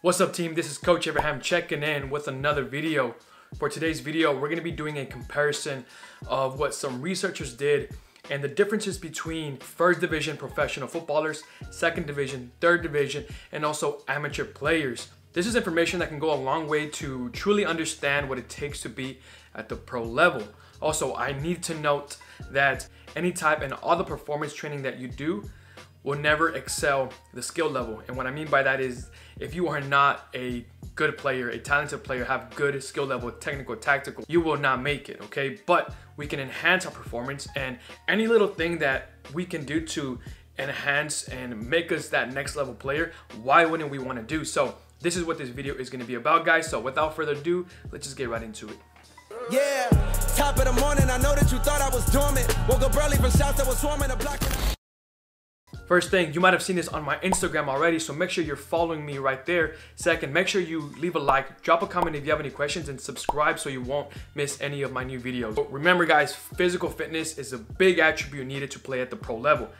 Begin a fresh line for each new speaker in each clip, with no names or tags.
What's up team? This is Coach Abraham checking in with another video. For today's video, we're gonna be doing a comparison of what some researchers did and the differences between first division professional footballers, second division, third division, and also amateur players. This is information that can go a long way to truly understand what it takes to be at the pro level. Also, I need to note that any type and all the performance training that you do will never excel the skill level. And what I mean by that is if you are not a good player, a talented player, have good skill level, technical, tactical, you will not make it, okay? But we can enhance our performance and any little thing that we can do to enhance and make us that next level player, why wouldn't we wanna do? So this is what this video is gonna be about, guys. So without further ado, let's just get right into it.
Yeah, top of the morning, I know that you thought I was dormant. Woke up early from shots that was swarming the block.
First thing, you might have seen this on my Instagram already, so make sure you're following me right there. Second, make sure you leave a like, drop a comment if you have any questions, and subscribe so you won't miss any of my new videos. But remember guys, physical fitness is a big attribute needed to play at the pro level.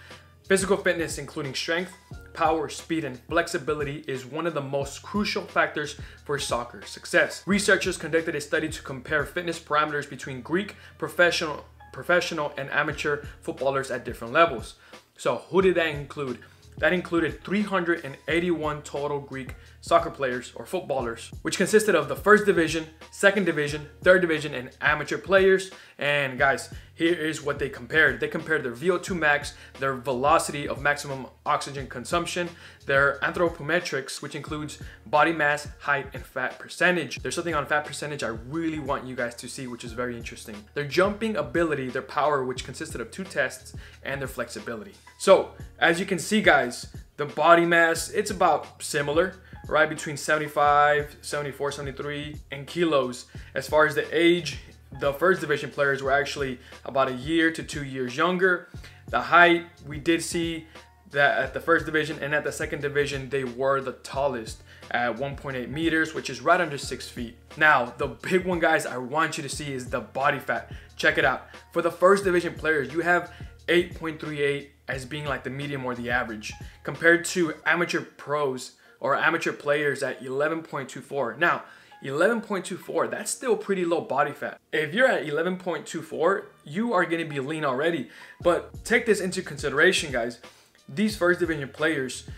Physical fitness, including strength, power, speed, and flexibility is one of the most crucial factors for soccer success. Researchers conducted a study to compare fitness parameters between Greek professional, professional and amateur footballers at different levels. So who did that include? That included 381 total Greek soccer players or footballers, which consisted of the first division, second division, third division, and amateur players. And guys, here is what they compared. They compared their VO2 max, their velocity of maximum oxygen consumption, their anthropometrics, which includes body mass, height, and fat percentage. There's something on fat percentage I really want you guys to see, which is very interesting. Their jumping ability, their power, which consisted of two tests, and their flexibility. So, as you can see, guys, the body mass, it's about similar right between 75, 74, 73 and kilos. As far as the age, the first division players were actually about a year to two years younger. The height, we did see that at the first division and at the second division, they were the tallest at 1.8 meters, which is right under six feet. Now, the big one, guys, I want you to see is the body fat. Check it out. For the first division players, you have 8.38 as being like the medium or the average compared to amateur pros or amateur players at 11.24. Now, 11.24, that's still pretty low body fat. If you're at 11.24, you are gonna be lean already. But take this into consideration, guys. These first division players,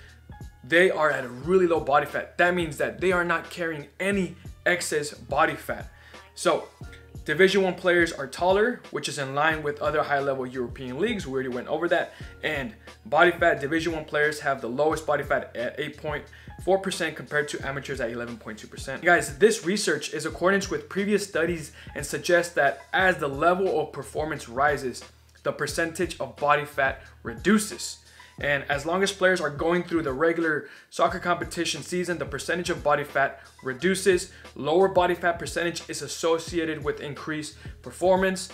they are at a really low body fat. That means that they are not carrying any excess body fat. So Division one players are taller, which is in line with other high level European leagues. We already went over that. And body fat, Division one players have the lowest body fat at 8.4% compared to amateurs at 11.2%. Guys, this research is accordance with previous studies and suggests that as the level of performance rises, the percentage of body fat reduces. And as long as players are going through the regular soccer competition season, the percentage of body fat reduces. Lower body fat percentage is associated with increased performance.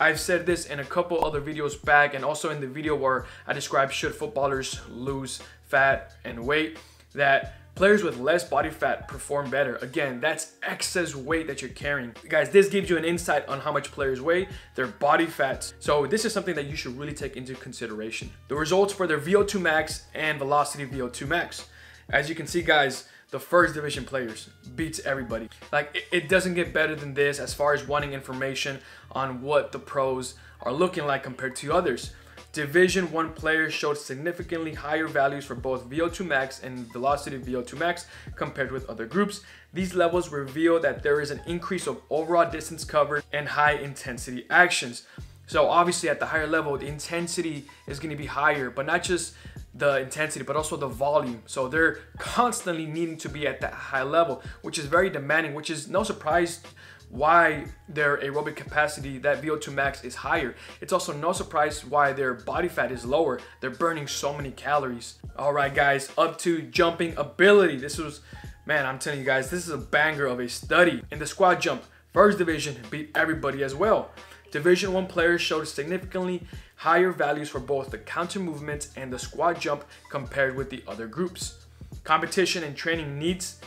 I've said this in a couple other videos back and also in the video where I described should footballers lose fat and weight that Players with less body fat perform better. Again, that's excess weight that you're carrying. Guys, this gives you an insight on how much players weigh, their body fats. So this is something that you should really take into consideration. The results for their VO2 max and velocity VO2 max. As you can see, guys, the first division players beats everybody. Like it, it, doesn't get better than this as far as wanting information on what the pros are looking like compared to others. Division 1 players showed significantly higher values for both VO2 max and velocity VO2 max compared with other groups. These levels reveal that there is an increase of overall distance covered and high intensity actions. So obviously at the higher level, the intensity is going to be higher, but not just the intensity, but also the volume. So they're constantly needing to be at that high level, which is very demanding, which is no surprise why their aerobic capacity, that VO2 max is higher. It's also no surprise why their body fat is lower. They're burning so many calories. All right, guys, up to jumping ability. This was, man, I'm telling you guys, this is a banger of a study. In the squat jump, first division beat everybody as well. Division 1 players showed significantly higher values for both the counter movements and the squat jump compared with the other groups. Competition and training needs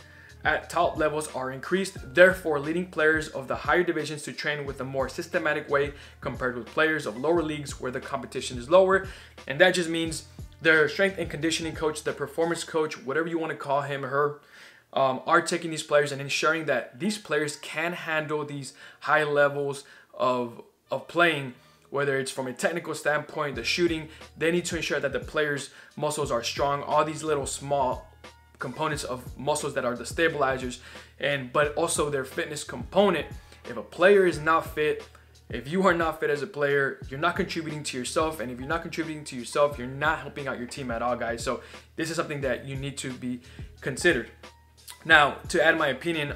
at top levels are increased, therefore leading players of the higher divisions to train with a more systematic way compared with players of lower leagues where the competition is lower. And that just means their strength and conditioning coach, the performance coach, whatever you want to call him or her, um, are taking these players and ensuring that these players can handle these high levels of of playing whether it's from a technical standpoint the shooting they need to ensure that the players muscles are strong all these little small components of muscles that are the stabilizers and but also their fitness component if a player is not fit if you are not fit as a player, you're not contributing to yourself. And if you're not contributing to yourself, you're not helping out your team at all, guys. So this is something that you need to be considered. Now, to add my opinion,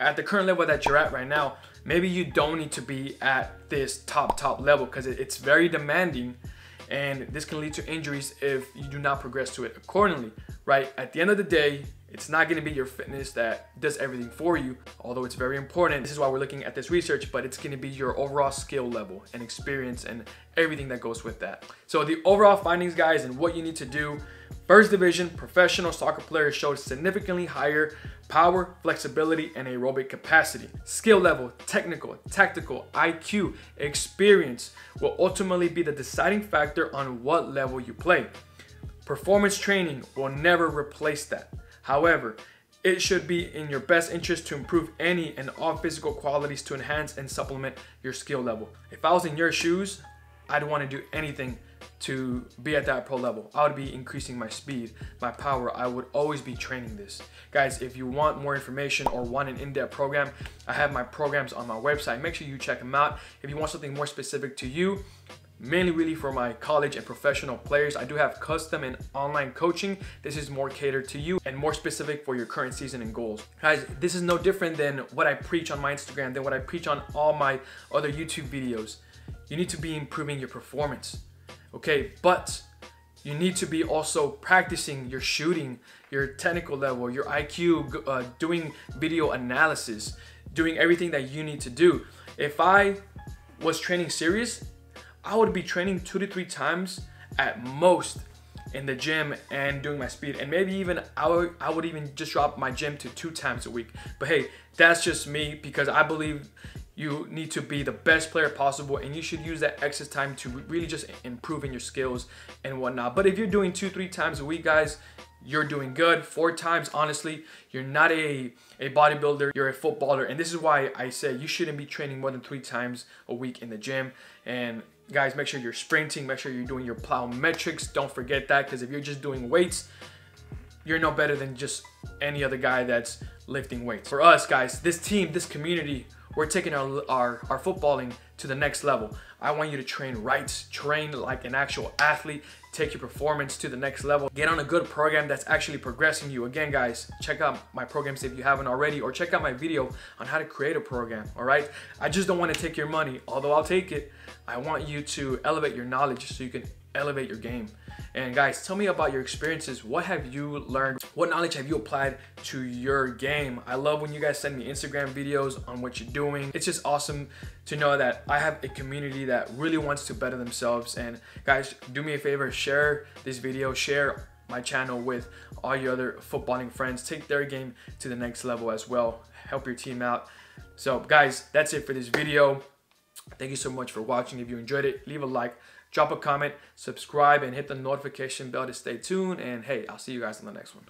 at the current level that you're at right now, maybe you don't need to be at this top, top level because it's very demanding and this can lead to injuries if you do not progress to it accordingly, right? At the end of the day, it's not going to be your fitness that does everything for you, although it's very important. This is why we're looking at this research, but it's going to be your overall skill level and experience and everything that goes with that. So the overall findings, guys, and what you need to do. First division professional soccer players showed significantly higher power, flexibility, and aerobic capacity. Skill level, technical, tactical, IQ, experience will ultimately be the deciding factor on what level you play. Performance training will never replace that. However, it should be in your best interest to improve any and all physical qualities to enhance and supplement your skill level. If I was in your shoes, I'd want to do anything to be at that pro level. I would be increasing my speed, my power. I would always be training this. Guys, if you want more information or want an in-depth program, I have my programs on my website. Make sure you check them out. If you want something more specific to you, mainly really for my college and professional players. I do have custom and online coaching. This is more catered to you and more specific for your current season and goals. Guys, this is no different than what I preach on my Instagram, than what I preach on all my other YouTube videos. You need to be improving your performance, okay? But you need to be also practicing your shooting, your technical level, your IQ, uh, doing video analysis, doing everything that you need to do. If I was training serious, I would be training two to three times at most in the gym and doing my speed. And maybe even I would, I would even just drop my gym to two times a week. But hey that's just me because I believe you need to be the best player possible and you should use that excess time to really just improve in your skills and whatnot. But if you're doing two three times a week guys you're doing good. Four times honestly you're not a a bodybuilder you're a footballer. And this is why i say you shouldn't be training more than three times a week in the gym. And guys make sure you're sprinting make sure you're doing your plyometrics don't forget that because if you're just doing weights you're no better than just any other guy that's lifting weights for us guys this team this community we're taking our, our, our footballing to the next level. I want you to train right, train like an actual athlete, take your performance to the next level. Get on a good program that's actually progressing you. Again, guys, check out my programs if you haven't already, or check out my video on how to create a program, all right? I just don't want to take your money, although I'll take it. I want you to elevate your knowledge so you can elevate your game. And guys, tell me about your experiences. What have you learned? What knowledge have you applied to your game? I love when you guys send me Instagram videos on what you're doing. It's just awesome to know that I have a community that really wants to better themselves. And guys, do me a favor, share this video, share my channel with all your other footballing friends. Take their game to the next level as well. Help your team out. So guys, that's it for this video. Thank you so much for watching. If you enjoyed it, leave a like, drop a comment, subscribe, and hit the notification bell to stay tuned. And hey, I'll see you guys in the next one.